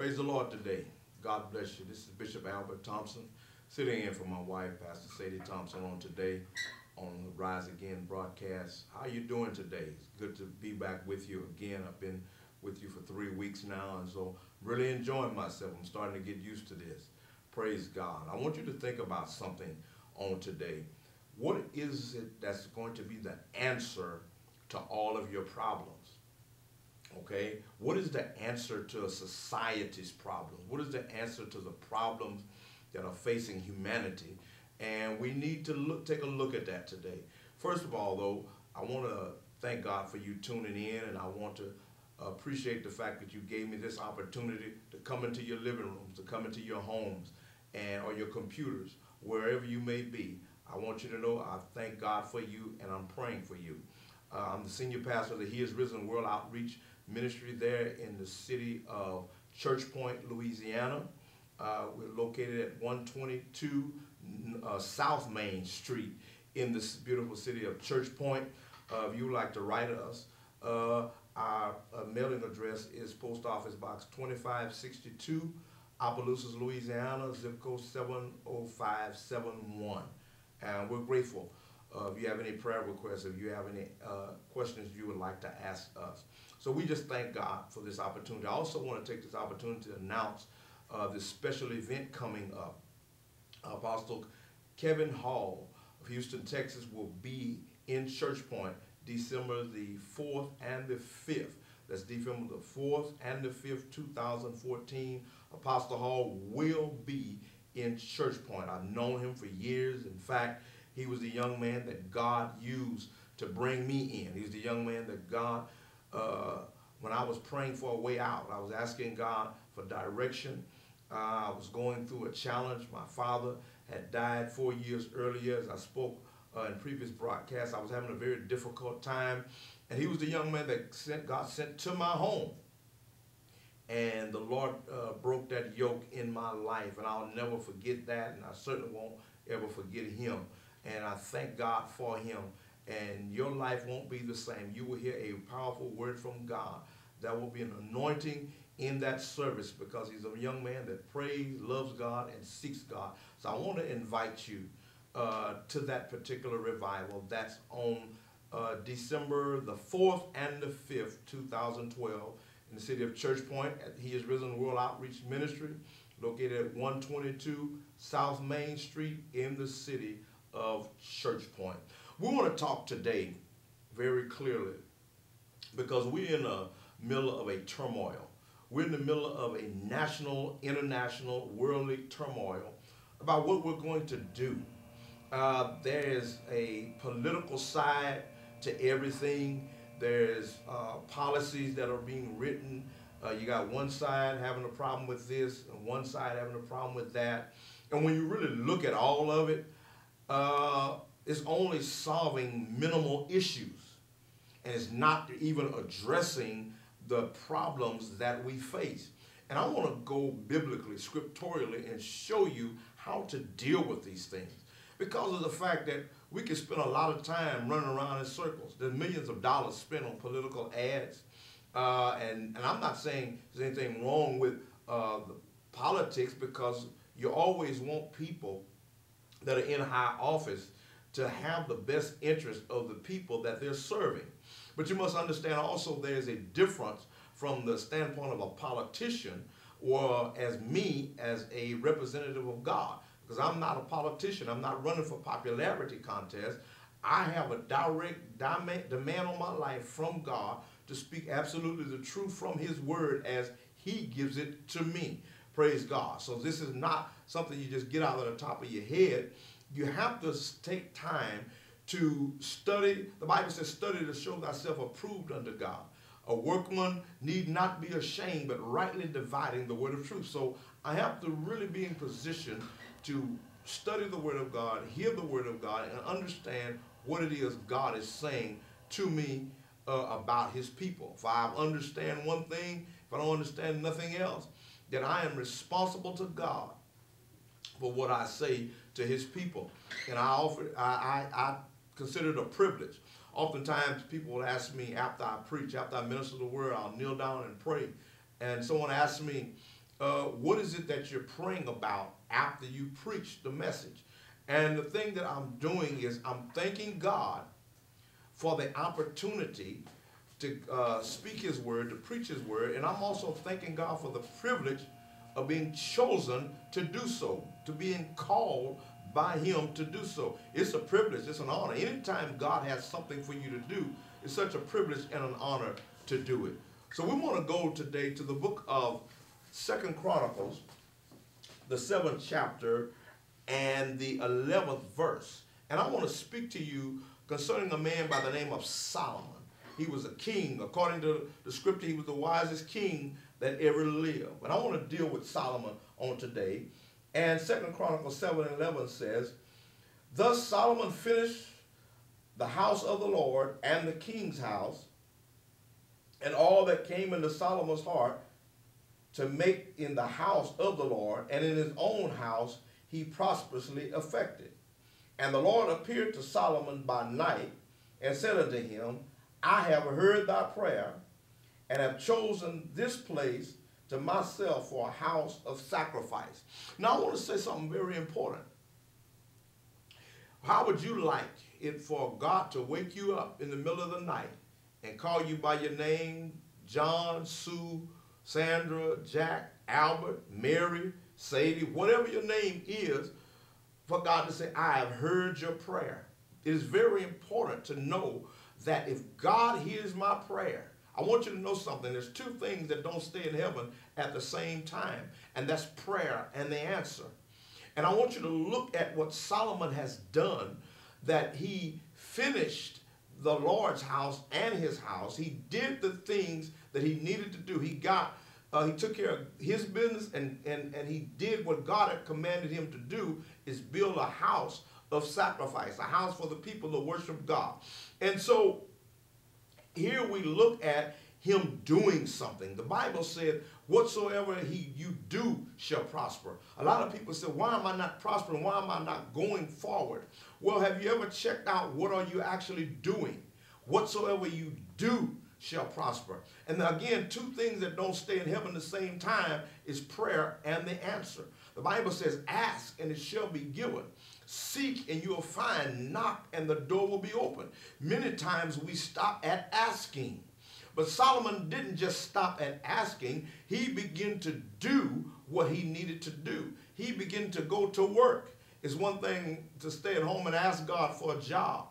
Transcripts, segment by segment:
Praise the Lord today. God bless you. This is Bishop Albert Thompson sitting in for my wife, Pastor Sadie Thompson, on today on the Rise Again broadcast. How you doing today? It's good to be back with you again. I've been with you for three weeks now, and so really enjoying myself. I'm starting to get used to this. Praise God. I want you to think about something on today. What is it that's going to be the answer to all of your problems? Okay? What is the answer to a society's problems? What is the answer to the problems that are facing humanity? And we need to look, take a look at that today. First of all, though, I want to thank God for you tuning in, and I want to appreciate the fact that you gave me this opportunity to come into your living rooms, to come into your homes, and or your computers, wherever you may be. I want you to know I thank God for you, and I'm praying for you. Uh, I'm the senior pastor of the He is Risen World Outreach Ministry there in the city of Church Point, Louisiana. Uh, we're located at 122 uh, South Main Street in this beautiful city of Church Point. Uh, if you would like to write us, uh, our uh, mailing address is Post Office Box 2562, Opelousas, Louisiana, zip code 70571. And we're grateful. Uh, if you have any prayer requests, if you have any questions you would like to ask us. So we just thank God for this opportunity. I also want to take this opportunity to announce uh, this special event coming up. Apostle Kevin Hall of Houston, Texas will be in Church Point December the 4th and the 5th. That's December the 4th and the 5th, 2014. Apostle Hall will be in Church Point. I've known him for years. In fact, he was the young man that God used to bring me in. He's the young man that God, uh, when I was praying for a way out, I was asking God for direction. Uh, I was going through a challenge. My father had died four years earlier, as I spoke uh, in previous broadcasts. I was having a very difficult time, and he was the young man that sent, God sent to my home. And the Lord uh, broke that yoke in my life, and I'll never forget that, and I certainly won't ever forget him. And I thank God for him. And your life won't be the same. You will hear a powerful word from God. There will be an anointing in that service because he's a young man that prays, loves God, and seeks God. So I want to invite you uh, to that particular revival. That's on uh, December the 4th and the 5th, 2012, in the city of Church Point He is Risen World Outreach Ministry, located at 122 South Main Street in the city of Church Point. We want to talk today very clearly because we're in the middle of a turmoil. We're in the middle of a national, international, worldly turmoil about what we're going to do. Uh, there is a political side to everything. There's uh, policies that are being written. Uh, you got one side having a problem with this and one side having a problem with that. And when you really look at all of it, uh, it's only solving minimal issues. And it's not even addressing the problems that we face. And I want to go biblically, scripturally, and show you how to deal with these things. Because of the fact that we can spend a lot of time running around in circles. There's millions of dollars spent on political ads. Uh, and, and I'm not saying there's anything wrong with uh, the politics because you always want people that are in high office to have the best interest of the people that they're serving. But you must understand also there's a difference from the standpoint of a politician or as me as a representative of God. Because I'm not a politician. I'm not running for popularity contest. I have a direct demand on my life from God to speak absolutely the truth from his word as he gives it to me. Praise God. So this is not something you just get out of the top of your head. You have to take time to study. The Bible says, study to show thyself approved unto God. A workman need not be ashamed, but rightly dividing the word of truth. So I have to really be in position to study the word of God, hear the word of God, and understand what it is God is saying to me uh, about his people. If I understand one thing, if I don't understand nothing else, then I am responsible to God for what I say to his people. And I offer, I, I, I consider it a privilege. Oftentimes people will ask me after I preach, after I minister the word, I'll kneel down and pray. And someone asks me, uh, what is it that you're praying about after you preach the message? And the thing that I'm doing is I'm thanking God for the opportunity to uh, speak His word, to preach His word, and I'm also thanking God for the privilege of being chosen to do so, to being called by Him to do so. It's a privilege, it's an honor. Anytime God has something for you to do, it's such a privilege and an honor to do it. So we want to go today to the book of Second Chronicles, the seventh chapter, and the 11th verse. And I want to speak to you concerning a man by the name of Solomon. He was a king. According to the scripture, he was the wisest king that ever lived. But I want to deal with Solomon on today. And Second Chronicles 7 and 11 says, Thus Solomon finished the house of the Lord and the king's house, and all that came into Solomon's heart to make in the house of the Lord and in his own house he prosperously effected. And the Lord appeared to Solomon by night and said unto him, I have heard thy prayer and have chosen this place to myself for a house of sacrifice. Now, I want to say something very important. How would you like it for God to wake you up in the middle of the night and call you by your name, John, Sue, Sandra, Jack, Albert, Mary, Sadie, whatever your name is, for God to say, I have heard your prayer. It is very important to know that if God hears my prayer, I want you to know something. There's two things that don't stay in heaven at the same time, and that's prayer and the answer. And I want you to look at what Solomon has done, that he finished the Lord's house and his house. He did the things that he needed to do. He got, uh, he took care of his business and, and, and he did what God had commanded him to do is build a house of sacrifice, a house for the people to worship God. And so here we look at him doing something. The Bible said, whatsoever he you do shall prosper. A lot of people say, why am I not prospering? Why am I not going forward? Well, have you ever checked out what are you actually doing? Whatsoever you do shall prosper. And again, two things that don't stay in heaven at the same time is prayer and the answer. The Bible says, ask and it shall be given. Seek and you will find. Knock and the door will be open. Many times we stop at asking. But Solomon didn't just stop at asking, he began to do what he needed to do. He began to go to work. It's one thing to stay at home and ask God for a job,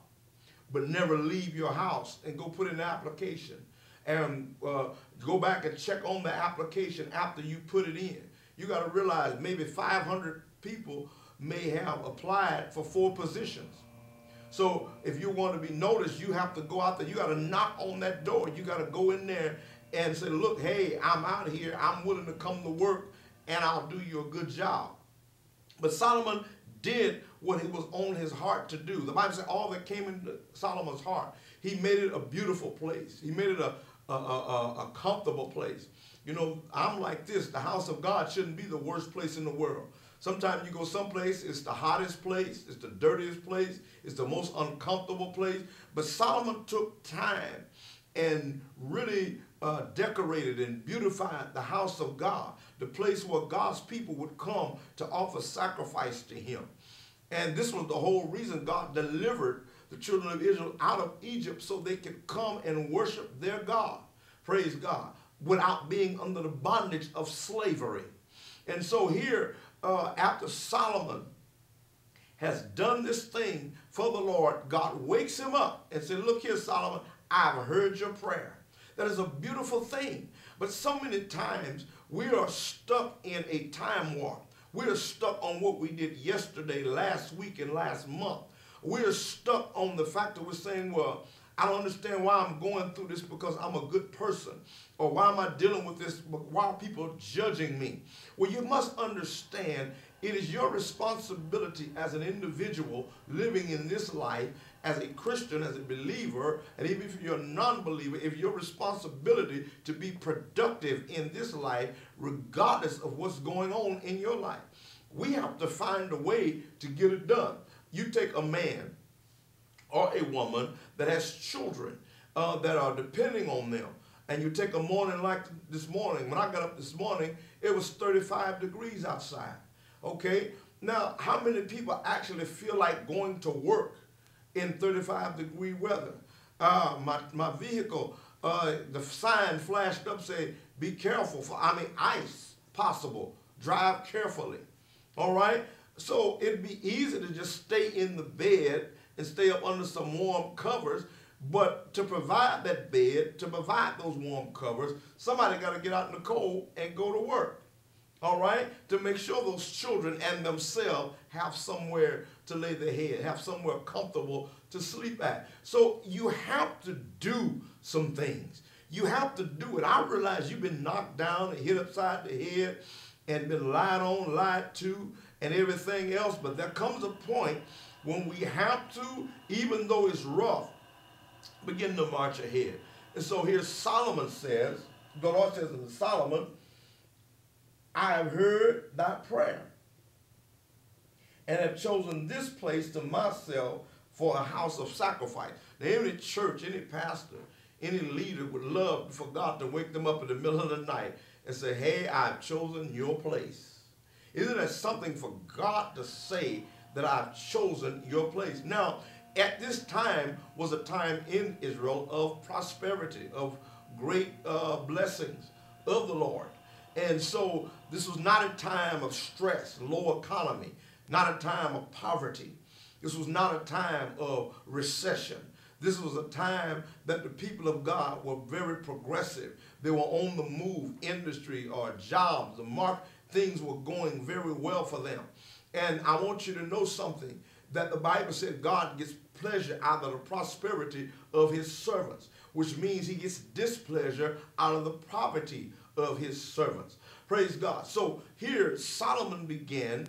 but never leave your house and go put in an application and uh, go back and check on the application after you put it in. You got to realize maybe 500 people may have applied for four positions. So if you want to be noticed, you have to go out there. You got to knock on that door. You got to go in there and say, look, hey, I'm out here. I'm willing to come to work and I'll do you a good job. But Solomon did what he was on his heart to do. The Bible said all that came into Solomon's heart. He made it a beautiful place. He made it a, a, a, a comfortable place. You know, I'm like this. The house of God shouldn't be the worst place in the world. Sometimes you go someplace, it's the hottest place, it's the dirtiest place, it's the most uncomfortable place. But Solomon took time and really uh, decorated and beautified the house of God, the place where God's people would come to offer sacrifice to him. And this was the whole reason God delivered the children of Israel out of Egypt so they could come and worship their God. Praise God. Without being under the bondage of slavery. And so here, uh, after Solomon has done this thing for the Lord, God wakes him up and says, Look here, Solomon, I've heard your prayer. That is a beautiful thing. But so many times we are stuck in a time warp. We're stuck on what we did yesterday, last week, and last month. We're stuck on the fact that we're saying, well, I don't understand why I'm going through this because I'm a good person. Or why am I dealing with this? Why are people judging me? Well, you must understand it is your responsibility as an individual living in this life, as a Christian, as a believer, and even if you're a non-believer, if your responsibility to be productive in this life, regardless of what's going on in your life. We have to find a way to get it done. You take a man or a woman that has children uh, that are depending on them. And you take a morning like this morning. When I got up this morning, it was 35 degrees outside. Okay? Now, how many people actually feel like going to work in 35 degree weather? Uh, my, my vehicle, uh, the sign flashed up say, be careful for, I mean, ice possible. Drive carefully. All right? So it'd be easy to just stay in the bed and stay up under some warm covers but to provide that bed, to provide those warm covers, somebody got to get out in the cold and go to work. All right? To make sure those children and themselves have somewhere to lay their head, have somewhere comfortable to sleep at. So you have to do some things. You have to do it. I realize you've been knocked down and hit upside the head and been lied on, lied to, and everything else. But there comes a point when we have to, even though it's rough, begin to march ahead. And so here Solomon says, the Lord says to Solomon, I have heard thy prayer and have chosen this place to myself for a house of sacrifice. Now, any church, any pastor, any leader would love for God to wake them up in the middle of the night and say, hey, I've chosen your place. Isn't that something for God to say that I've chosen your place? Now, at this time was a time in Israel of prosperity, of great uh, blessings of the Lord. And so this was not a time of stress, low economy, not a time of poverty. This was not a time of recession. This was a time that the people of God were very progressive. They were on the move, industry or jobs, the market, things were going very well for them. And I want you to know something that the Bible said God gets pleasure out of the prosperity of his servants, which means he gets displeasure out of the poverty of his servants. Praise God. So here Solomon began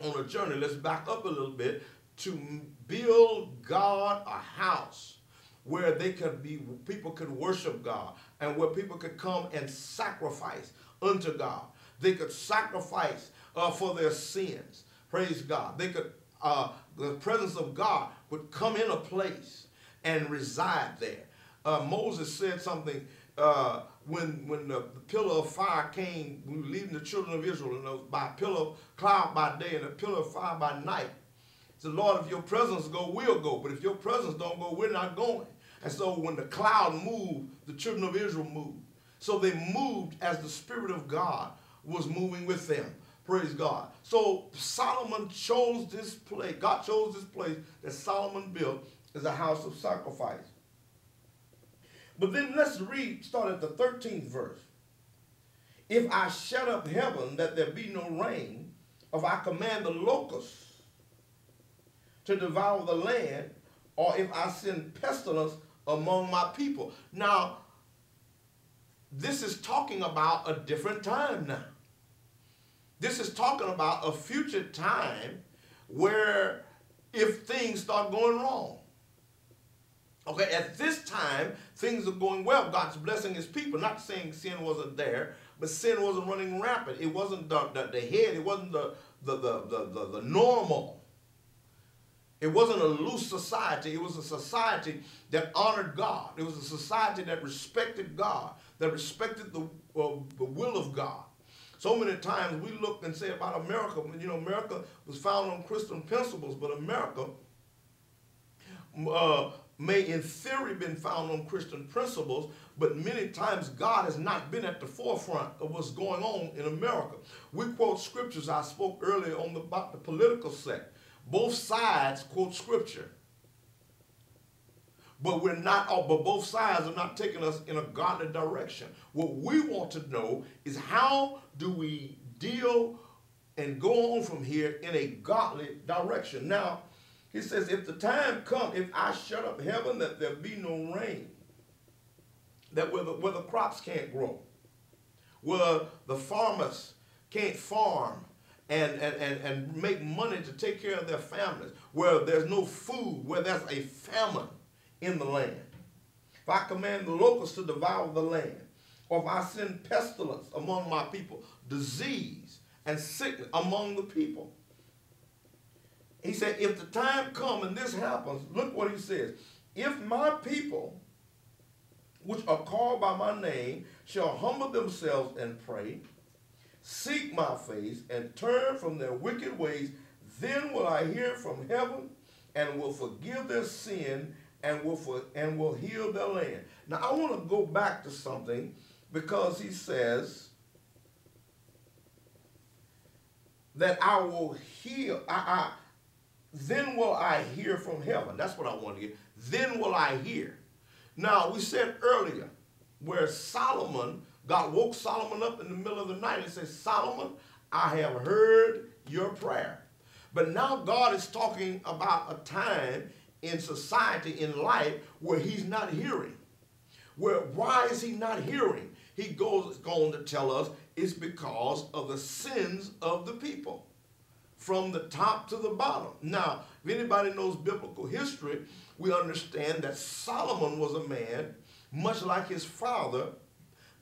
on a journey. Let's back up a little bit to build God a house where they could be people could worship God and where people could come and sacrifice unto God. They could sacrifice uh, for their sins. Praise God. They could uh, the presence of God would come in a place and reside there. Uh, Moses said something uh, when when the, the, pillar of fire came, we were leading the children of Israel, and was by pillar of cloud by day and a pillar of fire by night. Said, Lord, if your presence go, we'll go. But if your presence don't go, we're not going. And so when the cloud moved, the children of Israel moved. So they moved as the Spirit of God was moving with them. Praise God. So Solomon chose this place. God chose this place that Solomon built as a house of sacrifice. But then let's read, start at the 13th verse. If I shut up heaven that there be no rain, if I command the locusts to devour the land, or if I send pestilence among my people. Now, this is talking about a different time now. This is talking about a future time where if things start going wrong. Okay, at this time, things are going well. God's blessing his people. Not saying sin wasn't there, but sin wasn't running rampant. It wasn't the, the, the head, it wasn't the, the, the, the, the, the normal. It wasn't a loose society. It was a society that honored God. It was a society that respected God, that respected the, uh, the will of God. So many times we look and say about America, you know, America was founded on Christian principles, but America uh, may in theory been found on Christian principles, but many times God has not been at the forefront of what's going on in America. We quote scriptures. I spoke earlier on the, about the political sect. Both sides quote scripture but we're not, but both sides are not taking us in a godly direction. What we want to know is how do we deal and go on from here in a godly direction. Now, he says, if the time come, if I shut up heaven, that there be no rain, that where the, where the crops can't grow, where the farmers can't farm and, and, and, and make money to take care of their families, where there's no food, where there's a famine, in the land. If I command the locusts to devour the land, or if I send pestilence among my people, disease and sickness among the people. He said, if the time comes and this happens, look what he says. If my people which are called by my name shall humble themselves and pray, seek my face, and turn from their wicked ways, then will I hear from heaven and will forgive their sin and will for, and will heal their land. Now I want to go back to something because he says that I will heal. I, I then will I hear from heaven. That's what I want to get. Then will I hear. Now we said earlier where Solomon, God woke Solomon up in the middle of the night and said, Solomon, I have heard your prayer. But now God is talking about a time in society, in life, where he's not hearing. Where why is he not hearing? He goes going to tell us it's because of the sins of the people. From the top to the bottom. Now, if anybody knows biblical history, we understand that Solomon was a man, much like his father,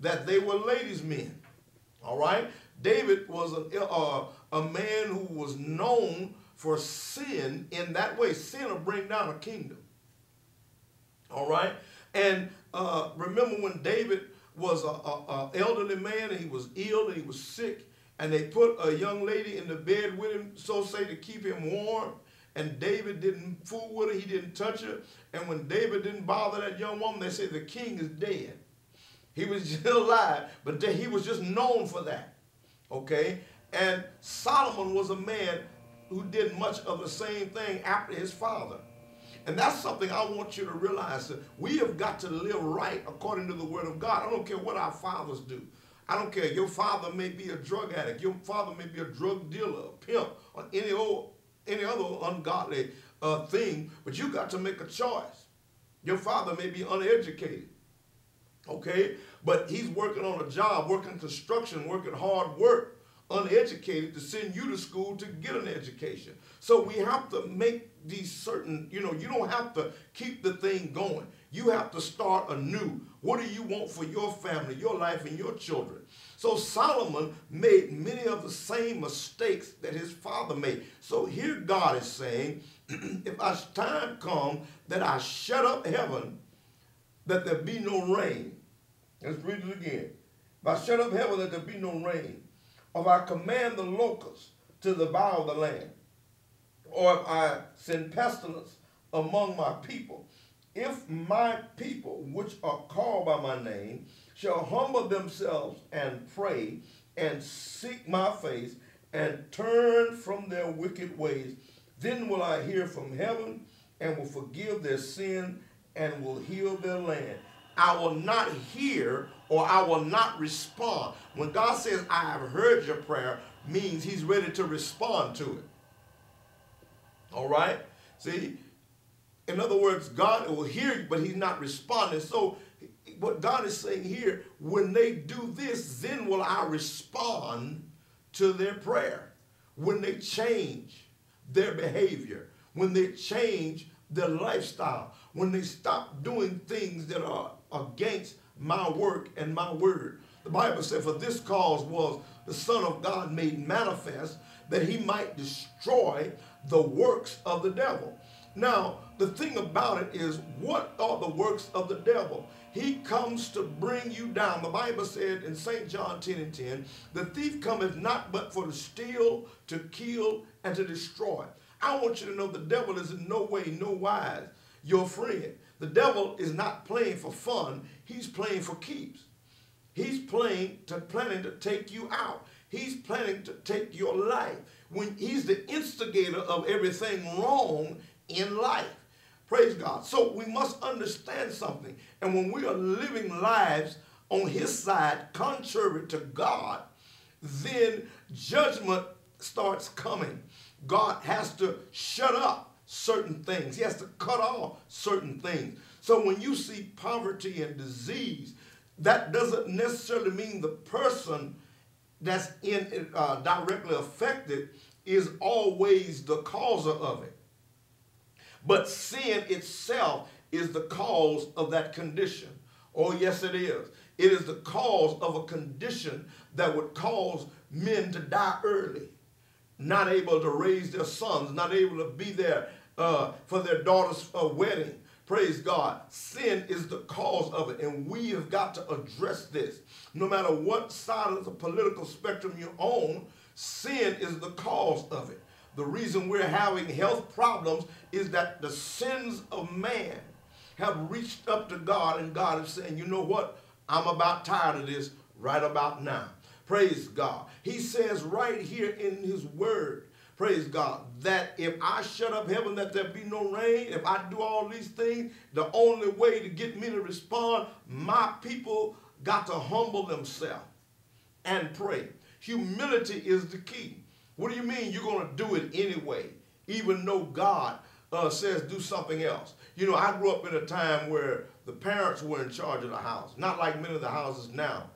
that they were ladies' men. All right? David was a, uh, a man who was known for sin in that way. Sin will bring down a kingdom. All right? And uh, remember when David was an elderly man and he was ill and he was sick, and they put a young lady in the bed with him, so say to keep him warm. And David didn't fool with her, he didn't touch her. And when David didn't bother that young woman, they said the king is dead. He was still alive, but he was just known for that. Okay? And Solomon was a man who did much of the same thing after his father. And that's something I want you to realize that we have got to live right according to the word of God. I don't care what our fathers do. I don't care. Your father may be a drug addict. Your father may be a drug dealer, a pimp, or any old, any other ungodly uh, thing. But you got to make a choice. Your father may be uneducated. Okay? But he's working on a job, working construction, working hard work uneducated to send you to school to get an education. So we have to make these certain, you know, you don't have to keep the thing going. You have to start anew. What do you want for your family, your life, and your children? So Solomon made many of the same mistakes that his father made. So here God is saying, if as time come that I shut up heaven, that there be no rain. Let's read it again. If I shut up heaven, that there be no rain if I command the locusts to devour the land, or if I send pestilence among my people, if my people, which are called by my name, shall humble themselves and pray and seek my face and turn from their wicked ways, then will I hear from heaven and will forgive their sin and will heal their land. I will not hear or I will not respond. When God says, I have heard your prayer, means he's ready to respond to it. All right? See, in other words, God will hear you, but he's not responding. So what God is saying here, when they do this, then will I respond to their prayer. When they change their behavior, when they change their lifestyle, when they stop doing things that are against my work and my word. The Bible said, For this cause was the Son of God made manifest that he might destroy the works of the devil. Now, the thing about it is, what are the works of the devil? He comes to bring you down. The Bible said in St. John 10 and 10, the thief cometh not but for to steal, to kill, and to destroy. I want you to know the devil is in no way, no wise your friend. The devil is not playing for fun. He's playing for keeps. He's playing to planning to take you out. He's planning to take your life. When he's the instigator of everything wrong in life. Praise God. So we must understand something. And when we are living lives on his side contrary to God, then judgment starts coming. God has to shut up certain things. He has to cut off certain things. So when you see poverty and disease, that doesn't necessarily mean the person that's in uh, directly affected is always the causer of it. But sin itself is the cause of that condition. Oh, yes, it is. It is the cause of a condition that would cause men to die early, not able to raise their sons, not able to be there uh, for their daughter's uh, wedding. praise God, sin is the cause of it. And we have got to address this. No matter what side of the political spectrum you're on, sin is the cause of it. The reason we're having health problems is that the sins of man have reached up to God, and God is saying, you know what? I'm about tired of this right about now. Praise God. He says right here in his word, praise God, that if I shut up heaven, that there be no rain, if I do all these things, the only way to get me to respond, my people got to humble themselves and pray. Humility is the key. What do you mean you're going to do it anyway, even though God uh, says do something else? You know, I grew up in a time where the parents were in charge of the house, not like many of the houses now.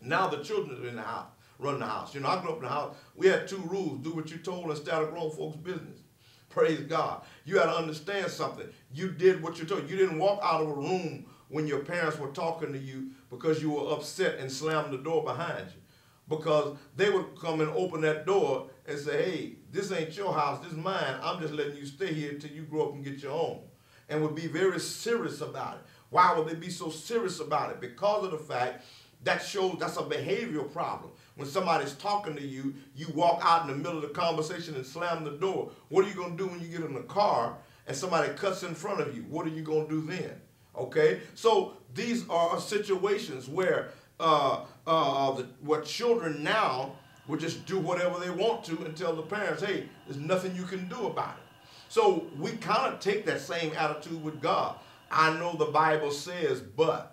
Now the children are in the house, run the house. You know, I grew up in the house. We had two rules: do what you're told instead of grown folks' business. Praise God. You got to understand something. You did what you're told. You didn't walk out of a room when your parents were talking to you because you were upset and slammed the door behind you. Because they would come and open that door and say, hey, this ain't your house, this is mine. I'm just letting you stay here till you grow up and get your own. And would be very serious about it. Why would they be so serious about it? Because of the fact that shows that's a behavioral problem. When somebody's talking to you, you walk out in the middle of the conversation and slam the door. What are you going to do when you get in the car and somebody cuts in front of you? What are you going to do then? Okay? So these are situations where uh, uh, the, what children now will just do whatever they want to and tell the parents, hey, there's nothing you can do about it. So we kind of take that same attitude with God. I know the Bible says, but.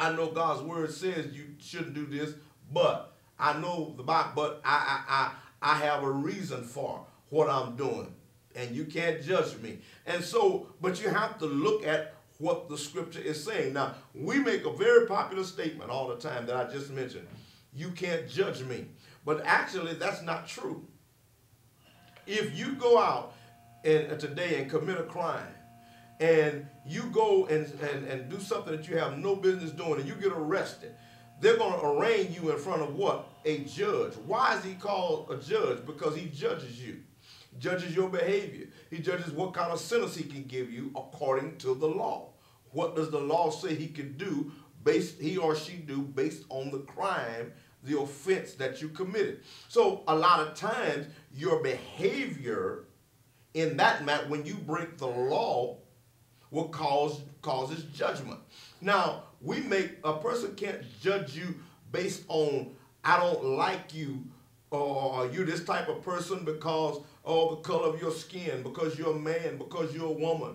I know God's word says you shouldn't do this, but I know the Bible, but I, I, I, I have a reason for what I'm doing. And you can't judge me. And so, but you have to look at what the scripture is saying. Now, we make a very popular statement all the time that I just mentioned. You can't judge me. But actually, that's not true. If you go out and, uh, today and commit a crime, and you go and, and, and do something that you have no business doing and you get arrested, they're going to arraign you in front of what? A judge. Why is he called a judge? Because he judges you, judges your behavior. He judges what kind of sentence he can give you according to the law. What does the law say he can do based he or she do based on the crime, the offense that you committed. So a lot of times your behavior in that matter, when you break the law, will cause causes judgment. Now, we make a person can't judge you based on I don't like you or you this type of person because of the color of your skin, because you're a man, because you're a woman,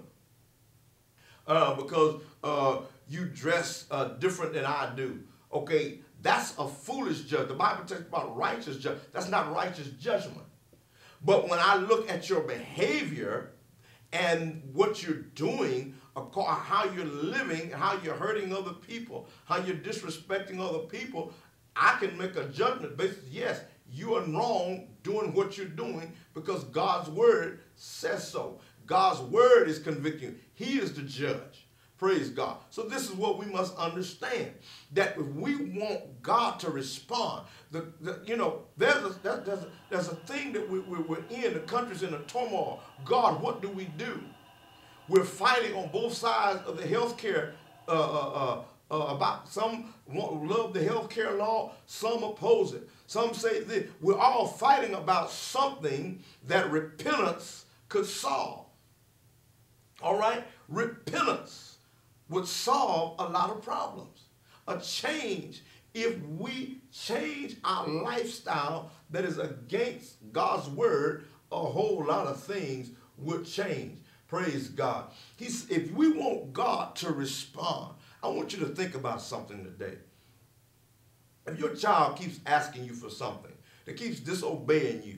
uh, because uh, you dress uh, different than I do. Okay, that's a foolish judge. The Bible talks about righteous judge. That's not righteous judgment. But when I look at your behavior, and what you're doing, Uh, how you're living, how you're hurting other people, how you're disrespecting other people, I can make a judgment based, yes, you are wrong doing what you're doing because God's word says so. God's word is convicting. He is the judge. Praise God. So this is what we must understand. That if we want God to respond, the, the you know, there's a, there's a, there's a thing that we, we, we're in, the country's in a turmoil. God, what do we do? We're fighting on both sides of the health care uh, uh, uh, uh, about some love the health care law, some oppose it. Some say that we're all fighting about something that repentance could solve. All right? Repentance would solve a lot of problems. A change, if we change our lifestyle that is against God's word, a whole lot of things would change. Praise God. He's, if we want God to respond, I want you to think about something today. If your child keeps asking you for something, that keeps disobeying you,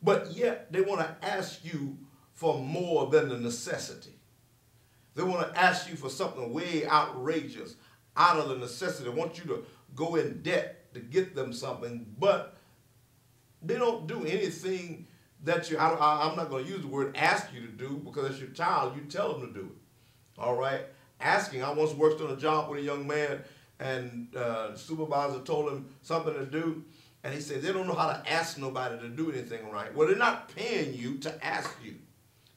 but yet they want to ask you for more than the necessity. They want to ask you for something way outrageous, out of the necessity. They want you to go in debt to get them something, but they don't do anything that you, I, am not going to use the word ask you to do because it's your child, you tell them to do it. All right? Asking. I once worked on a job with a young man and uh, the supervisor told him something to do and he said they don't know how to ask nobody to do anything right. Well, they're not paying you to ask you.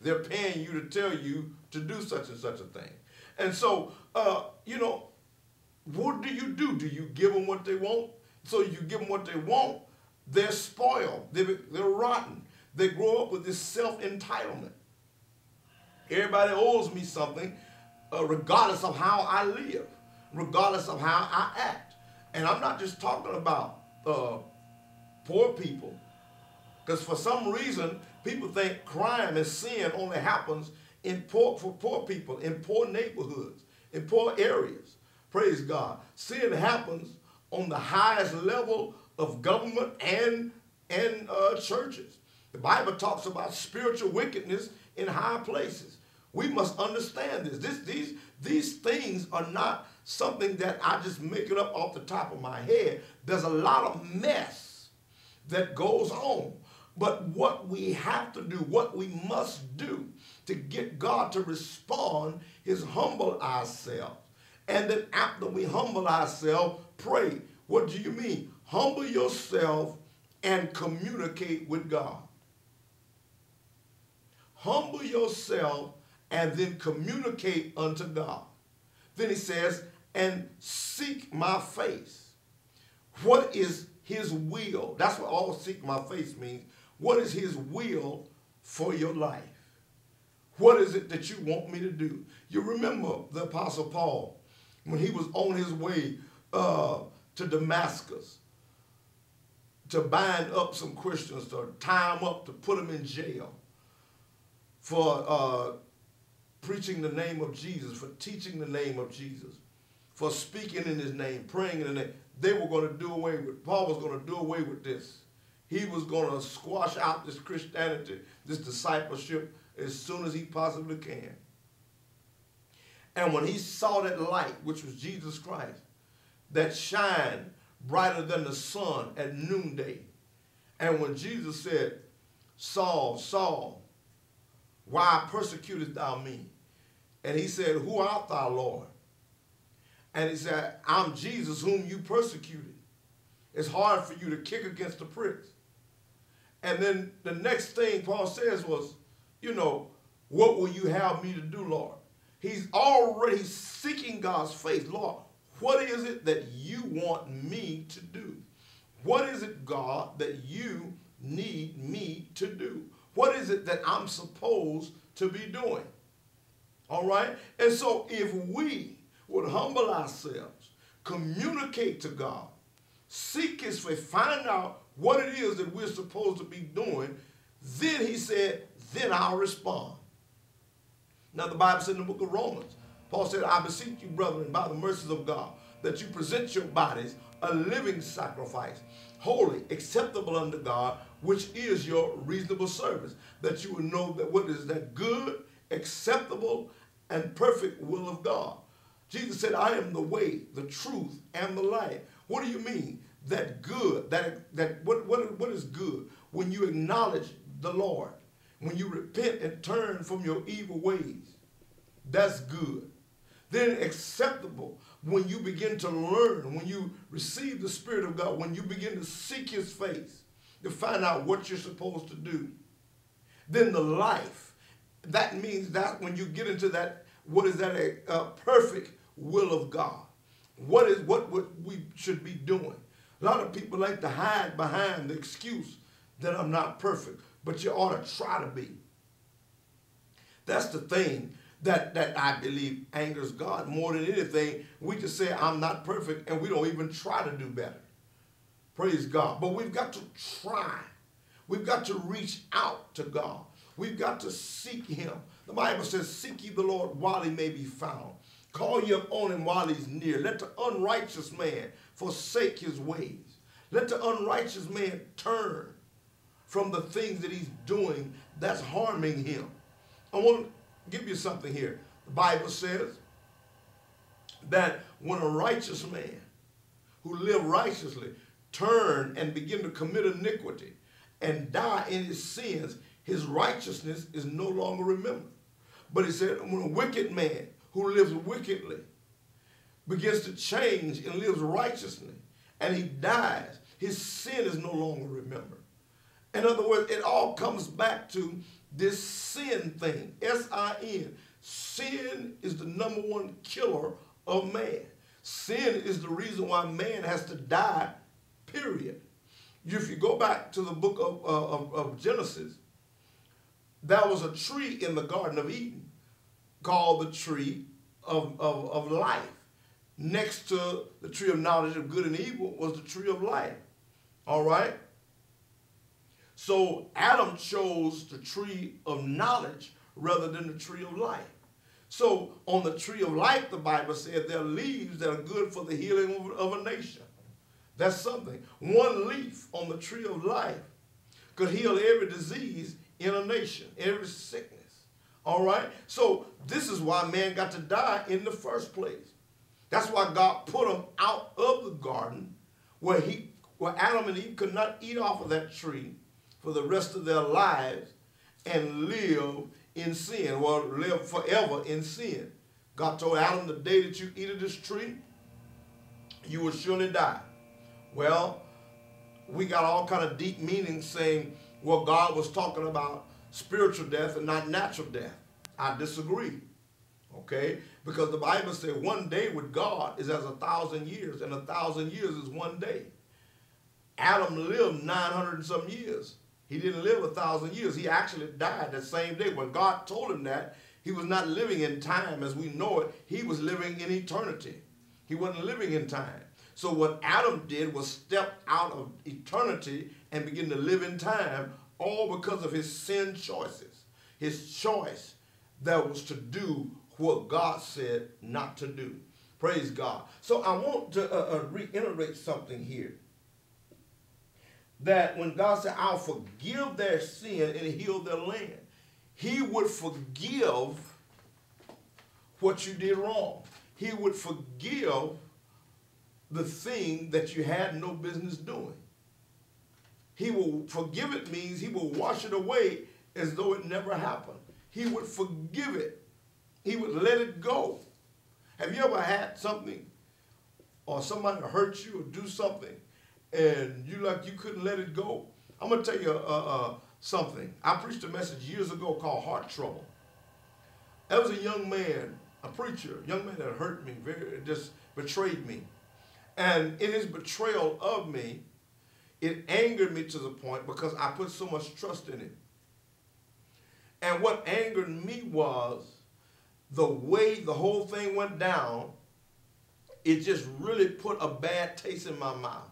They're paying you to tell you to do such and such a thing. And so, uh, you know, what do you do? Do you give them what they want? So you give them what they want, they're spoiled, they're, they're rotten. They grow up with this self entitlement. Everybody owes me something, uh, regardless of how I live, regardless of how I act. And I'm not just talking about uh, poor people, because for some reason, people think crime and sin only happens in poor, for poor people, in poor neighborhoods, in poor areas. Praise God. Sin happens on the highest level of government and, and uh, churches. The Bible talks about spiritual wickedness in high places. We must understand this. this these, these things are not something that I just make it up off the top of my head. There's a lot of mess that goes on. But what we have to do, what we must do to get God to respond is humble ourselves. And then after we humble ourselves, pray. What do you mean? Humble yourself and communicate with God. Humble yourself and then communicate unto God. Then he says, and seek my face. What is his will? That's what all seek my face means. What is his will for your life? What is it that you want me to do? You remember the Apostle Paul when he was on his way uh, to Damascus to bind up some Christians, to tie them up, to put them in jail for uh, preaching the name of Jesus, for teaching the name of Jesus, for speaking in his name, praying in the name. They were going to do away with, Paul was going to do away with this. He was going to squash out this Christianity, this discipleship, as soon as he possibly can. And when he saw that light, which was Jesus Christ, that shine brighter than the sun at noonday, and when Jesus said, Saul, Saul, why persecutest thou me? And he said, Who art thou, Lord? And he said, I'm Jesus whom you persecuted. It's hard for you to kick against the pricks. And then the next thing Paul says was, you know, what will you have me to do, Lord? He's already seeking God's face. Lord, what is it that you want me to do? What is it, God, that you need me to do? What is it that I'm supposed to be doing? All right? And so if we would humble ourselves, communicate to God, seek his face, find out what it is that we're supposed to be doing, then he said, then I'll respond. Now the Bible said in the book of Romans, Paul said, I beseech you, brethren, by the mercies of God, that you present your bodies a living sacrifice, holy, acceptable unto God, which is your reasonable service, that you will know that what is that good, acceptable, and perfect will of God. Jesus said, I am the way, the truth, and the life. What do you mean? That good, that, that what, what, what is good? When you acknowledge the Lord, when you repent and turn from your evil ways, that's good. Then acceptable when you begin to learn, when you receive the Spirit of God, when you begin to seek His face to find out what you're supposed to do. Then the life, that means that when you get into that, what is that, a, a perfect will of God. What is what, what we should be doing. A lot of people like to hide behind the excuse that I'm not perfect, but you ought to try to be. That's the thing that, that I believe angers God more than anything. We just say, I'm not perfect, and we don't even try to do better. Praise God. But we've got to try. We've got to reach out to God. We've got to seek him. The Bible says, seek ye the Lord while he may be found. Call ye upon him while he's near. Let the unrighteous man forsake his ways. Let the unrighteous man turn from the things that he's doing that's harming him. I want to give you something here. The Bible says that when a righteous man who lived righteously turn and begin to commit iniquity and die in his sins, his righteousness is no longer remembered. But he said, when a wicked man who lives wickedly begins to change and lives righteously and he dies, his sin is no longer remembered. In other words, it all comes back to this sin thing. S-I-N. Sin is the number one killer of man. Sin is the reason why man has to die, period. If you go back to the book of, uh, of, of Genesis, there was a tree in the Garden of Eden called the tree of, of, of life. Next to the tree of knowledge of good and evil was the tree of life. All right? So Adam chose the tree of knowledge rather than the tree of life. So on the tree of life, the Bible said there are leaves that are good for the healing of, of a nation. That's something. One leaf on the tree of life could heal every disease in a nation, every sickness. All right? So this is why man got to die in the first place. That's why God put him out of the garden where he where Adam and Eve could not eat off of that tree for the rest of their lives and live in sin, or live forever in sin. God told Adam, the day that you eat of this tree, you will surely die. Well, we got all kind of deep meanings saying, well, God was talking about spiritual death and not natural death. I disagree. Okay? Because the Bible said one day with God is as a thousand years, and a thousand years is one day. Adam lived 900 and some years. He didn't live a thousand years. He actually died that same day. When God told him that, he was not living in time as we know it. He was living in eternity. He wasn't living in time. So what Adam did was step out of eternity and begin to live in time, all because of his sin choices. His choice that was to do what God said not to do. Praise God. So I want to uh, uh, reiterate something here. That when God said, I'll forgive their sin and heal their land, he would forgive what you did wrong. He would forgive the thing that you had no business doing. He will forgive it means he will wash it away as though it never happened. He would forgive it. He would let it go. Have you ever had something or somebody hurt you or do something and you like you couldn't let it go? I'm going to tell you uh, uh, something. I preached a message years ago called Heart Trouble. That was a young man, a preacher, a young man that hurt me, very, just betrayed me. And in his betrayal of me, it angered me to the point because I put so much trust in it. And what angered me was the way the whole thing went down. It just really put a bad taste in my mouth.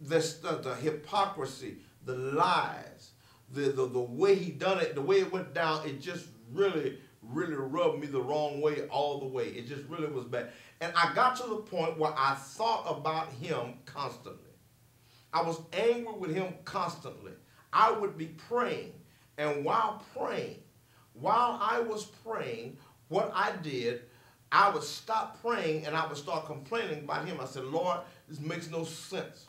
The, the, hypocrisy, the lies, the, the, the way he done it, the way it went down, it just really, really rubbed me the wrong way all the way. It just really was bad. And I got to the point where I thought about him constantly. I was angry with him constantly. I would be praying, and while praying, while I was praying, what I did, I would stop praying and I would start complaining about him. I said, Lord, this makes no sense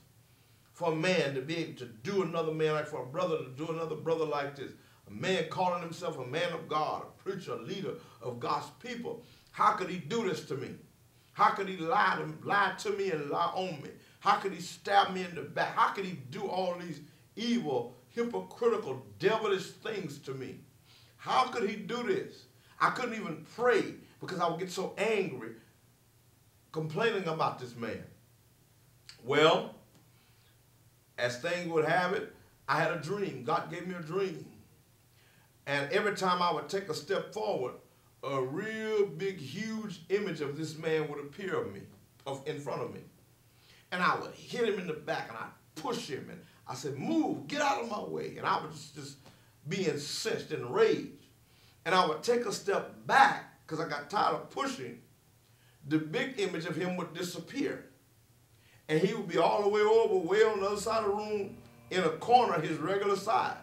for a man to be able to do another man like for a brother to do another brother like this. A man calling himself a man of God, a preacher, a leader of God's people. How could he do this to me? How could he lie to, lie to me and lie on me? How could he stab me in the back? How could he do all these evil, hypocritical, devilish things to me? How could he do this? I couldn't even pray because I would get so angry complaining about this man. Well, as things would have it, I had a dream. God gave me a dream. And every time I would take a step forward, a real big, huge image of this man would appear of me, of in front of me. And I would hit him in the back and I'd push him and I said, move, get out of my way. And I would just, just be incensed and rage. And I would take a step back because I got tired of pushing. The big image of him would disappear. And he would be all the way over, way on the other side of the room, in a corner his regular size.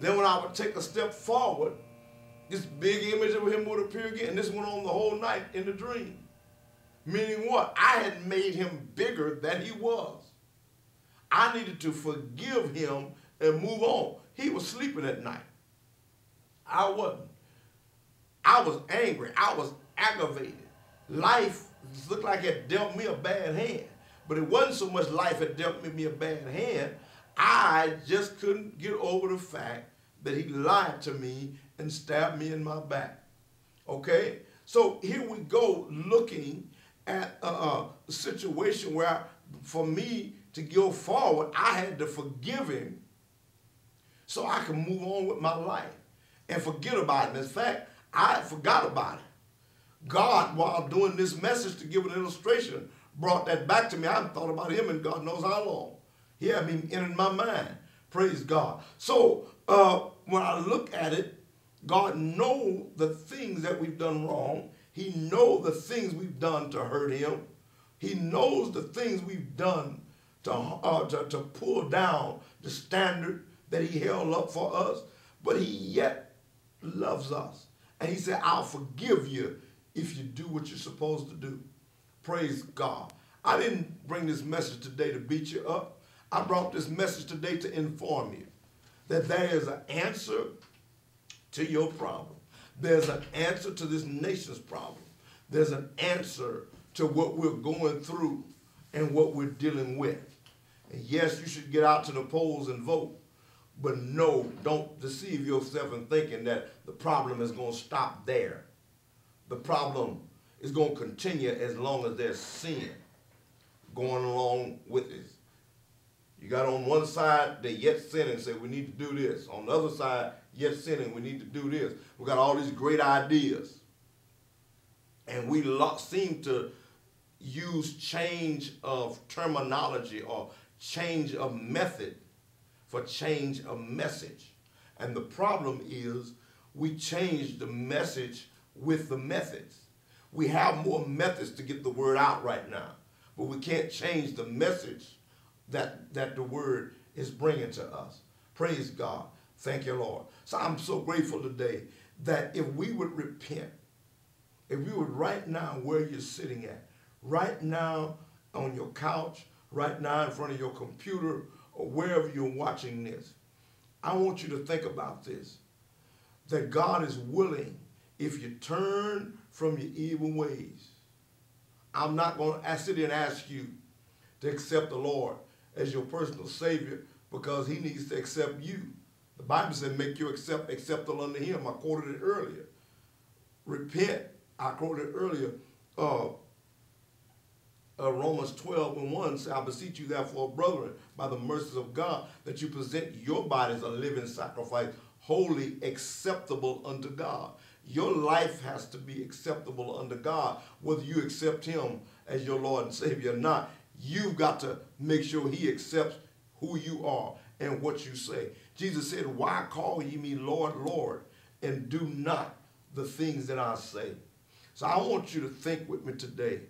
Then when I would take a step forward, this big image of him would appear again. And this went on the whole night in the dream. Meaning what? I had made him bigger than he was. I needed to forgive him and move on. He was sleeping at night. I wasn't. I was angry. I was aggravated. Life looked like it dealt me a bad hand. But it wasn't so much life had dealt me a bad hand. I just couldn't get over the fact that he lied to me and stabbed me in my back. Okay? So here we go looking at a, a situation where for me to go forward, I had to forgive him so I can move on with my life and forget about it. In fact, I forgot about it. God, while doing this message to give an illustration, brought that back to me. I haven't thought about him in God knows how long. He had me in my mind. Praise God. So uh, when I look at it, God know the things that we've done wrong. He know the things we've done to hurt him. He knows the things we've done to, uh, to, to pull down the standard that he held up for us. But he yet loves us. And he said, I'll forgive you if you do what you're supposed to do. Praise God. I didn't bring this message today to beat you up. I brought this message today to inform you that there is an answer to your problem. There's an answer to this nation's problem. There's an answer to what we're going through and what we're dealing with. And yes, you should get out to the polls and vote, but no, don't deceive yourself in thinking that the problem is going to stop there. The problem is going to continue as long as there's sin going along with it. You got on one side, they yet sinning, say we need to do this. On the other side, yet sinning, we need to do this. We got all these great ideas. And we seem to use change of terminology or change of method for change of message. And the problem is we change the message with the methods. We have more methods to get the word out right now, but we can't change the message that, that the word is bringing to us. Praise God. Thank you, Lord. So I'm so grateful today that if we would repent, if we would right now where you're sitting at, right now on your couch, right now in front of your computer, or wherever you're watching this, I want you to think about this that God is willing if you turn from your evil ways. I'm not going to sit and ask you to accept the Lord as your personal Savior because He needs to accept you. The Bible said, make you accept acceptable unto Him. I quoted it earlier. Repent. I quoted it earlier. Uh, uh, Romans 12 and 1 says, I beseech you therefore, brethren, by the mercies of God, that you present your bodies a living sacrifice, holy acceptable unto God. Your life has to be acceptable unto God, whether you accept him as your Lord and Savior or not. You've got to make sure he accepts who you are and what you say. Jesus said, Why call ye me Lord, Lord, and do not the things that I say? So I want you to think with me today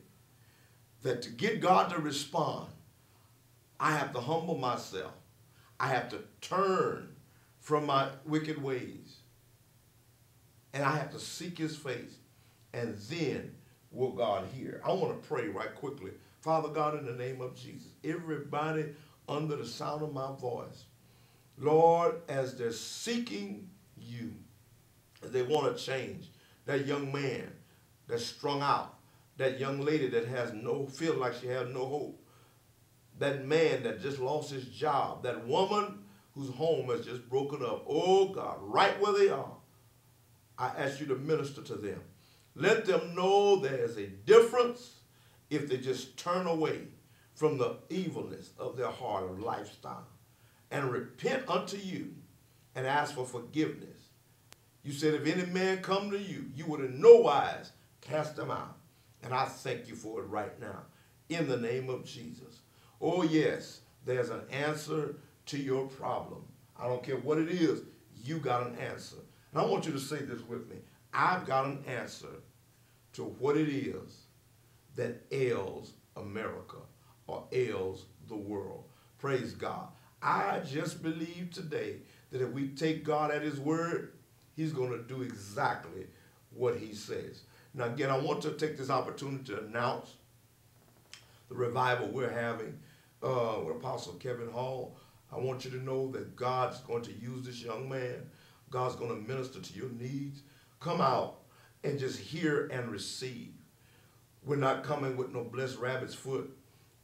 that to get God to respond, I have to humble myself. I have to turn from my wicked ways. And I have to seek his face. And then will God hear. I want to pray right quickly. Father God, in the name of Jesus, everybody under the sound of my voice, Lord, as they're seeking you, as they want to change, that young man that's strung out, that young lady that has no, feel like she has no hope, that man that just lost his job, that woman whose home has just broken up, oh God, right where they are, I ask you to minister to them. Let them know there is a difference if they just turn away from the evilness of their heart or lifestyle and repent unto you and ask for forgiveness. You said, if any man come to you, you would in no wise cast them out. And I thank you for it right now in the name of Jesus. Oh, yes, there's an answer to your problem. I don't care what it is, you got an answer. And I want you to say this with me. I've got an answer to what it is that ails America or ails the world. Praise God. I just believe today that if we take God at his word, he's going to do exactly what he says. Now, again, I want to take this opportunity to announce the revival we're having uh, with Apostle Kevin Hall. I want you to know that God's going to use this young man. God's going to minister to your needs. Come out and just hear and receive. We're not coming with no blessed rabbit's foot.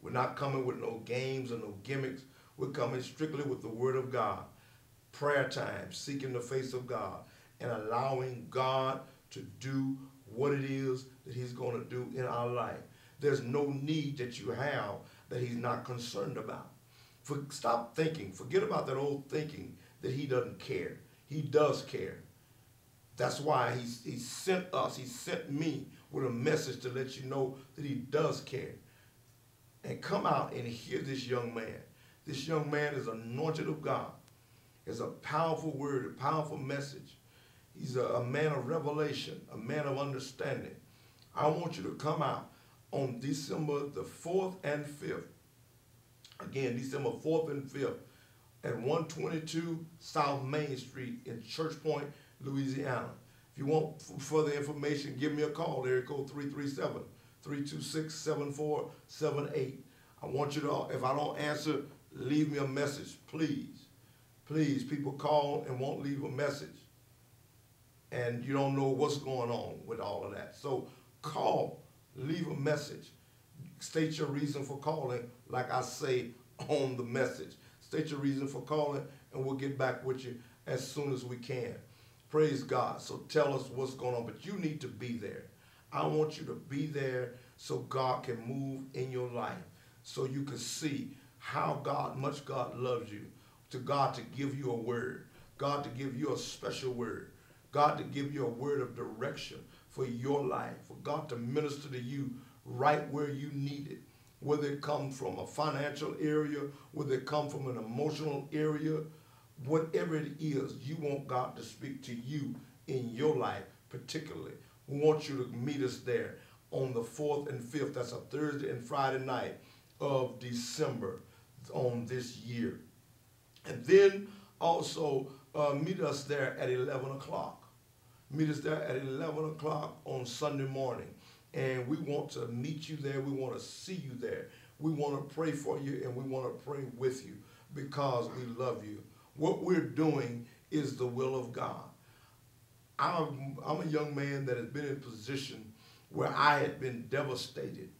We're not coming with no games or no gimmicks. We're coming strictly with the word of God. prayer time, seeking the face of God, and allowing God to do what it is that He's going to do in our life. There's no need that you have that He's not concerned about. For, stop thinking. Forget about that old thinking that He doesn't care. He does care. That's why he's, he sent us, he sent me with a message to let you know that he does care. And come out and hear this young man. This young man is anointed of God. It's a powerful word, a powerful message. He's a, a man of revelation, a man of understanding. I want you to come out on December the 4th and 5th. Again, December 4th and 5th at 122 South Main Street in Church Point, Louisiana. If you want further information, give me a call. Area code 337-326-7478. I want you to, if I don't answer, leave me a message, please. Please, people call and won't leave a message. And you don't know what's going on with all of that. So call, leave a message. State your reason for calling, like I say on the message. State your reason for calling, and we'll get back with you as soon as we can. Praise God. So tell us what's going on, but you need to be there. I want you to be there so God can move in your life, so you can see how God, much God loves you, to God to give you a word, God to give you a special word, God to give you a word of direction for your life, for God to minister to you right where you need it. Whether it come from a financial area, whether it come from an emotional area, whatever it is, you want God to speak to you in your life particularly. We want you to meet us there on the 4th and 5th. That's a Thursday and Friday night of December on this year. And then also uh, meet us there at 11 o'clock. Meet us there at 11 o'clock on Sunday morning and we want to meet you there. We want to see you there. We want to pray for you and we want to pray with you because we love you. What we're doing is the will of God. I'm, I'm a young man that has been in a position where I had been devastated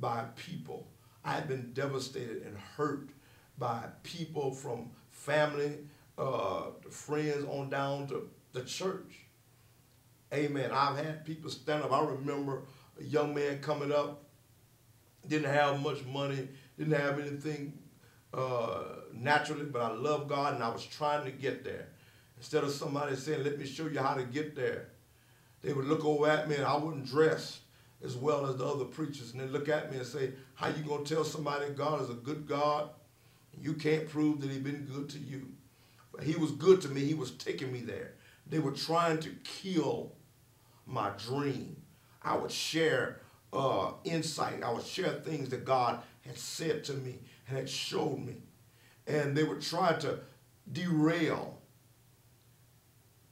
by people. I had been devastated and hurt by people from family, uh, friends on down to the church. Amen. I've had people stand up. I remember a young man coming up, didn't have much money, didn't have anything uh, naturally, but I love God and I was trying to get there. Instead of somebody saying, let me show you how to get there, they would look over at me and I wouldn't dress as well as the other preachers. And they look at me and say, how you going to tell somebody God is a good God? You can't prove that he's been good to you. But he was good to me. He was taking me there. They were trying to kill my dream. I would share uh, insight. I would share things that God had said to me had showed me. And they would try to derail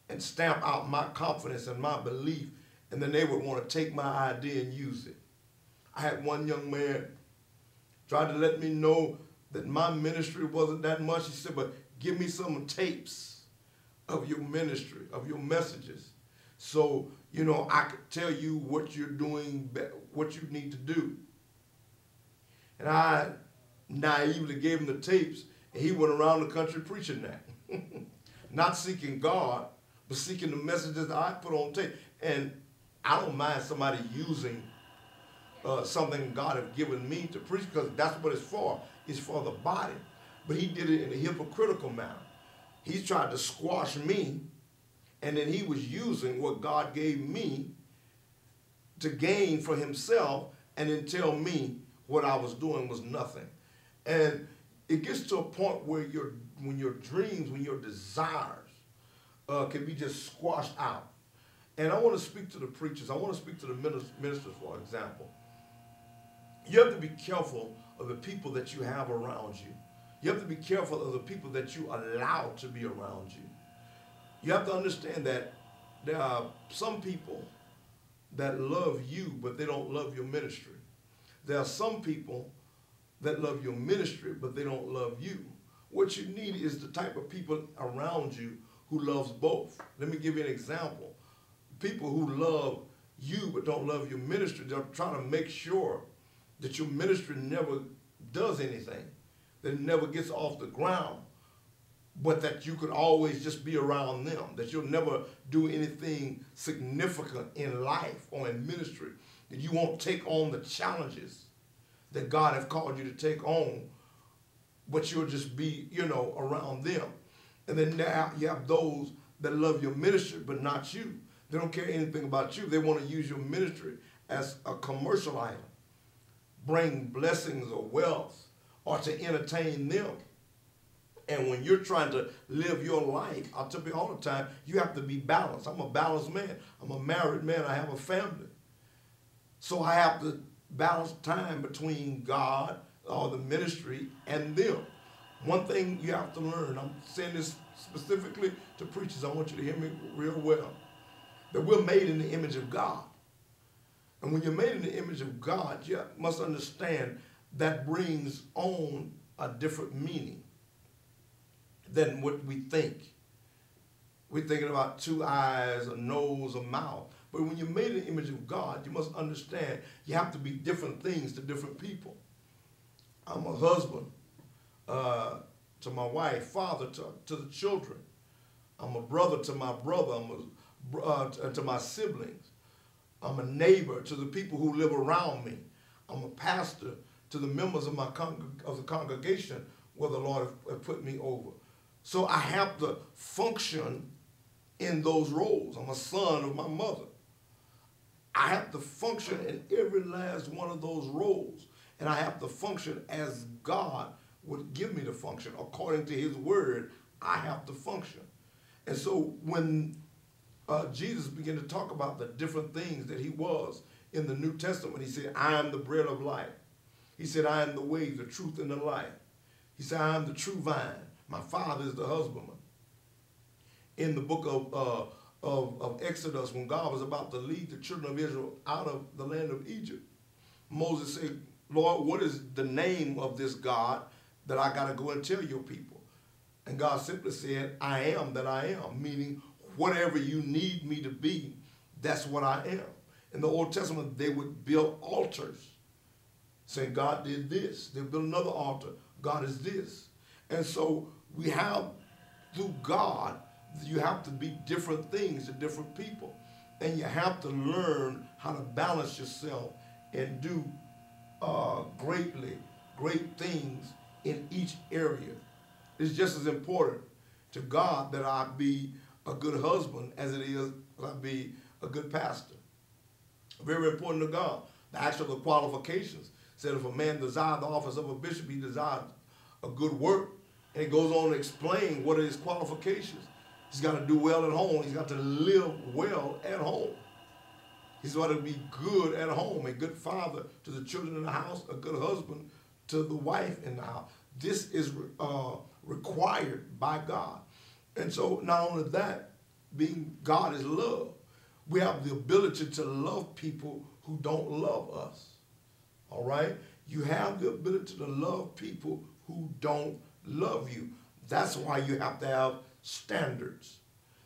and stamp out my confidence and my belief. And then they would want to take my idea and use it. I had one young man try to let me know that my ministry wasn't that much. He said, but give me some tapes of your ministry, of your messages. So you know, I could tell you what you're doing, what you need to do. And I naively gave him the tapes, and he went around the country preaching that. Not seeking God, but seeking the messages that I put on tape. And I don't mind somebody using uh, something God has given me to preach because that's what it's for. It's for the body. But he did it in a hypocritical manner. He tried to squash me and then he was using what God gave me to gain for himself and then tell me what I was doing was nothing. And it gets to a point where your when your dreams, when your desires uh, can be just squashed out. And I want to speak to the preachers. I want to speak to the ministers, for example. You have to be careful of the people that you have around you. You have to be careful of the people that you allow to be around you. You have to understand that there are some people that love you, but they don't love your ministry. There are some people that love your ministry, but they don't love you. What you need is the type of people around you who loves both. Let me give you an example. People who love you but don't love your ministry, they're trying to make sure that your ministry never does anything, that it never gets off the ground but that you could always just be around them, that you'll never do anything significant in life or in ministry, that you won't take on the challenges that God have called you to take on, but you'll just be, you know, around them. And then now you have those that love your ministry, but not you. They don't care anything about you. They want to use your ministry as a commercial item, bring blessings or wealth, or to entertain them. And when you're trying to live your life, I'll tell you all the time, you have to be balanced. I'm a balanced man. I'm a married man. I have a family. So I have to balance time between God or the ministry and them. One thing you have to learn, I'm saying this specifically to preachers, I want you to hear me real well, that we're made in the image of God. And when you're made in the image of God, you must understand that brings on a different meaning than what we think. We're thinking about two eyes, a nose, a mouth. But when you're made in the image of God, you must understand you have to be different things to different people. I'm a husband uh, to my wife, father to, to the children. I'm a brother to my brother. I'm a, uh, to my siblings. I'm a neighbor to the people who live around me. I'm a pastor to the members of my of the congregation where the Lord has put me over. So I have to function in those roles. I'm a son of my mother. I have to function in every last one of those roles. And I have to function as God would give me to function. According to his word, I have to function. And so when uh, Jesus began to talk about the different things that he was in the New Testament, he said, I am the bread of life. He said, I am the way, the truth, and the life. He said, I am the true vine. My father is the husbandman. In the book of, uh, of, of Exodus, when God was about to lead the children of Israel out of the land of Egypt, Moses said, Lord, what is the name of this God that I got to go and tell your people? And God simply said, I am that I am, meaning whatever you need me to be, that's what I am. In the Old Testament, they would build altars saying God did this. They build another altar. God is this. And so we have, through God, you have to be different things to different people. And you have to learn how to balance yourself and do uh, greatly, great things in each area. It's just as important to God that I be a good husband as it is that I be a good pastor. Very important to God. The actual qualifications said if a man desire the office of a bishop, he desires a good work. And it goes on to explain what are his qualifications. He's got to do well at home. He's got to live well at home. He's got to be good at home, a good father to the children in the house, a good husband to the wife in the house. This is uh, required by God. And so not only that, being God is love, we have the ability to love people who don't love us. All right? You have the ability to love people who don't love you. That's why you have to have standards.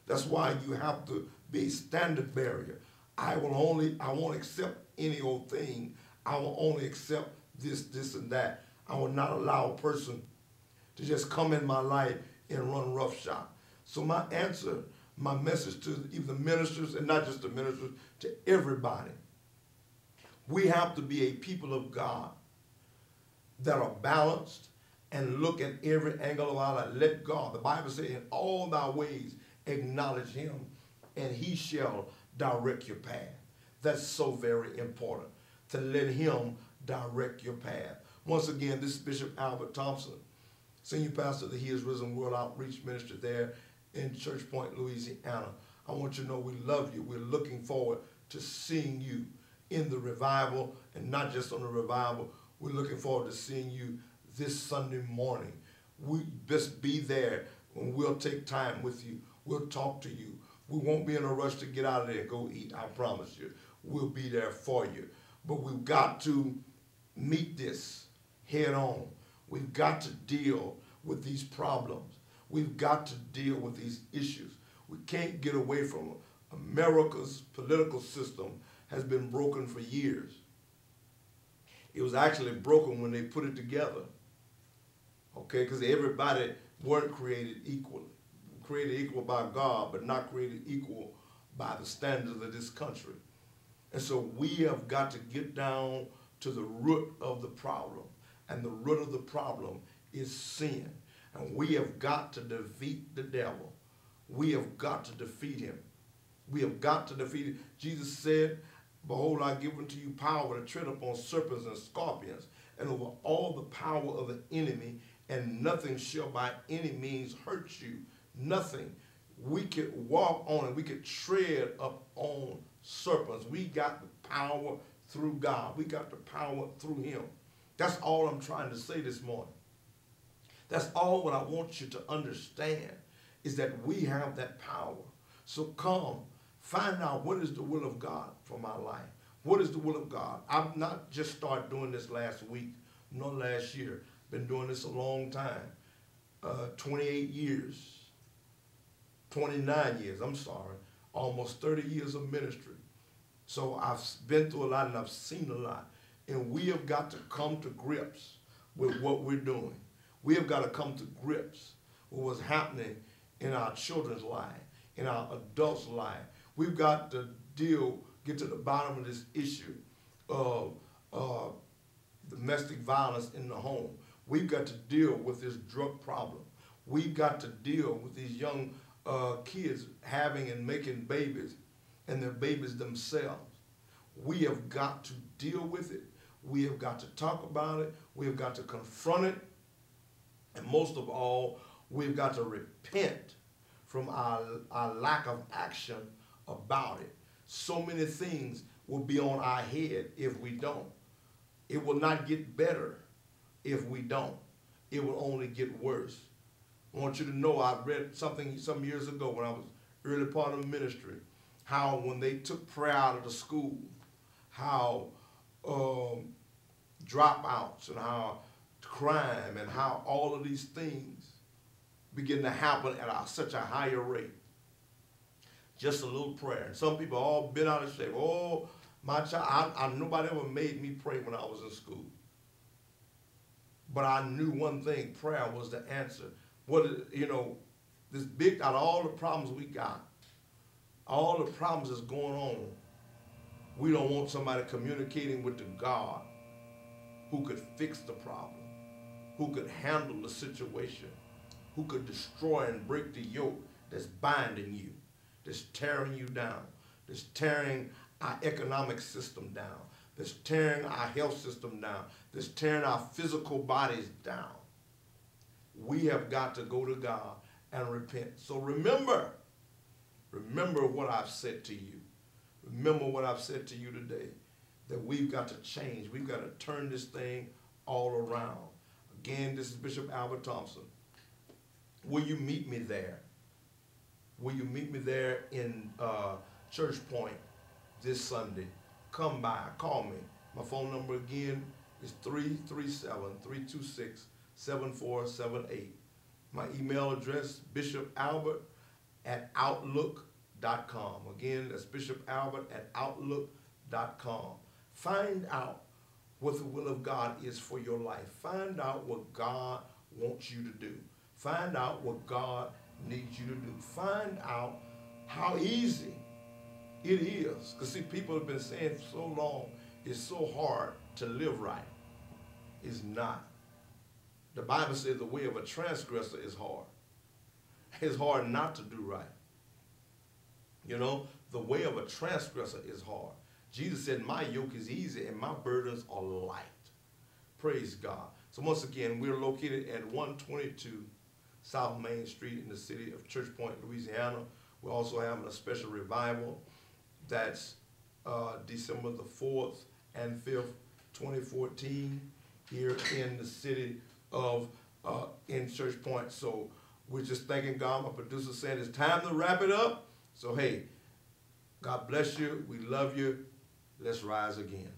That's why you have to be standard barrier. I will only, I won't accept any old thing. I will only accept this, this, and that. I will not allow a person to just come in my life and run roughshod. So my answer, my message to even the ministers, and not just the ministers, to everybody, we have to be a people of God that are balanced, and look at every angle of our life. Let God, the Bible says, in all thy ways acknowledge him, and he shall direct your path. That's so very important, to let him direct your path. Once again, this is Bishop Albert Thompson, Senior Pastor of the He Is Risen World Outreach Ministry there in Church Point, Louisiana. I want you to know we love you. We're looking forward to seeing you in the revival, and not just on the revival. We're looking forward to seeing you this Sunday morning. We best be there and we'll take time with you. We'll talk to you. We won't be in a rush to get out of there go eat, I promise you. We'll be there for you. But we've got to meet this head on. We've got to deal with these problems. We've got to deal with these issues. We can't get away from them. America's political system has been broken for years. It was actually broken when they put it together okay? Because everybody weren't created equally. Created equal by God, but not created equal by the standards of this country. And so we have got to get down to the root of the problem. And the root of the problem is sin. And we have got to defeat the devil. We have got to defeat him. We have got to defeat him. Jesus said, Behold, I give unto you power to tread upon serpents and scorpions, and over all the power of the enemy, and nothing shall by any means hurt you. Nothing. We could walk on and we could tread up on serpents. We got the power through God. We got the power through him. That's all I'm trying to say this morning. That's all what I want you to understand is that we have that power. So come, find out what is the will of God for my life. What is the will of God? I'm not just started doing this last week, nor last year. Been doing this a long time. Uh, 28 years, 29 years, I'm sorry, almost 30 years of ministry. So I've been through a lot and I've seen a lot. And we have got to come to grips with what we're doing. We have got to come to grips with what's happening in our children's life, in our adults' life. We've got to deal, get to the bottom of this issue of uh, domestic violence in the home. We've got to deal with this drug problem. We've got to deal with these young uh, kids having and making babies and their babies themselves. We have got to deal with it. We have got to talk about it. We have got to confront it. And most of all, we've got to repent from our, our lack of action about it. So many things will be on our head if we don't. It will not get better if we don't. It will only get worse. I want you to know I read something some years ago when I was early part of ministry, how when they took prayer out of the school, how um, dropouts and how crime and how all of these things begin to happen at a, such a higher rate. Just a little prayer. And Some people all been out of shape. Oh, my child, I, I, nobody ever made me pray when I was in school. But I knew one thing, prayer was the answer. What, you know, this big, out of all the problems we got, all the problems that's going on, we don't want somebody communicating with the God who could fix the problem who could handle the situation, who could destroy and break the yoke that's binding you, that's tearing you down, that's tearing our economic system down, that's tearing our health system down, that's tearing our physical bodies down. We have got to go to God and repent. So remember, remember what I've said to you. Remember what I've said to you today, that we've got to change. We've got to turn this thing all around. Again, this is Bishop Albert Thompson. Will you meet me there? Will you meet me there in uh, Church Point this Sunday? Come by, call me. My phone number again is 337-326-7478. My email address, bishobalbert at outlook.com. Again, that's bishobalbert at outlook.com. Find out what the will of God is for your life. Find out what God wants you to do. Find out what God needs you to do. Find out how easy it is. Because see, people have been saying for so long, it's so hard to live right. It's not. The Bible says the way of a transgressor is hard. It's hard not to do right. You know, the way of a transgressor is hard. Jesus said, My yoke is easy and my burdens are light. Praise God. So, once again, we're located at 122 South Main Street in the city of Church Point, Louisiana. We're also having a special revival that's uh, December the 4th and 5th, 2014, here in the city of uh, in Church Point. So, we're just thanking God. My producer said it's time to wrap it up. So, hey, God bless you. We love you. Let's rise again.